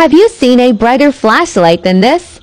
Have you seen a brighter flashlight than this?